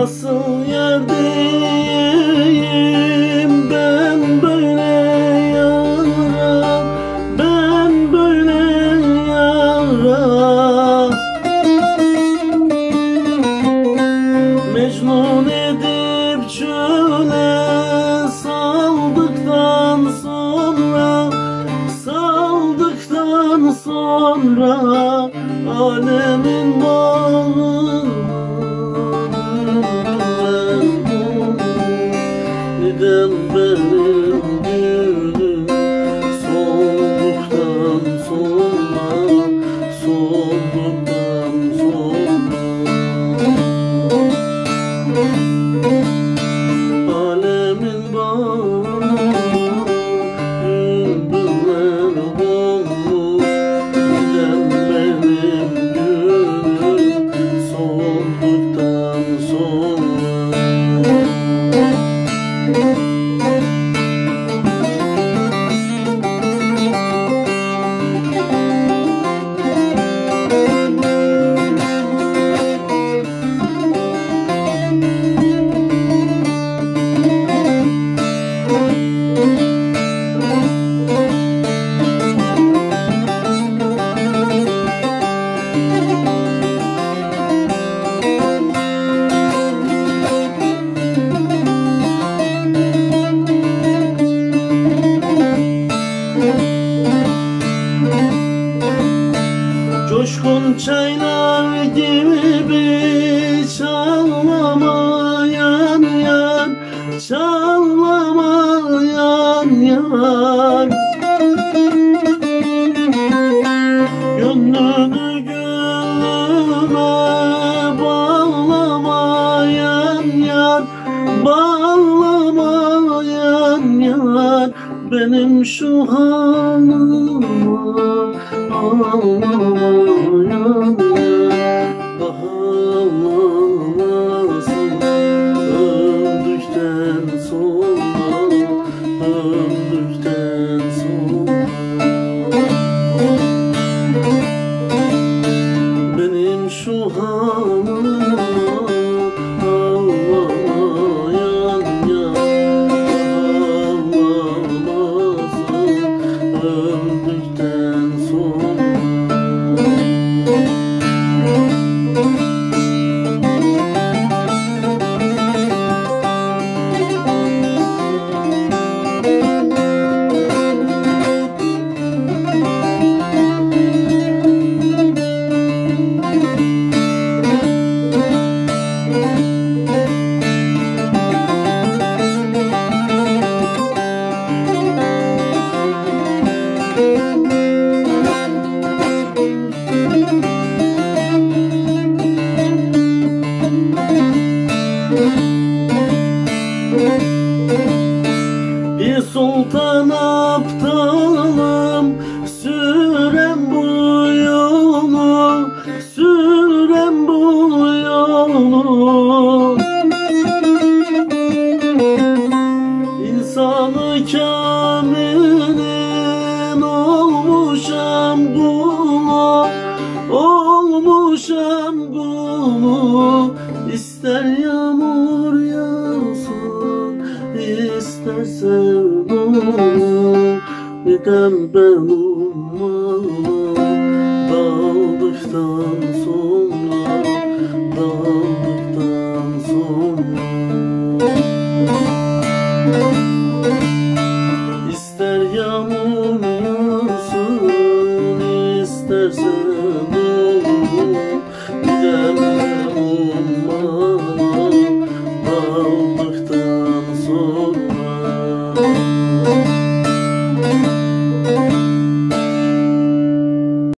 nasıl yerde benim şu halıma ağlayan olur. İnsanı kamilin olmuşam kulu Olmuşam kulu İster yağmur yağsın ister sevdum Neden ben ummalı Dağıldıktan sonra deserve.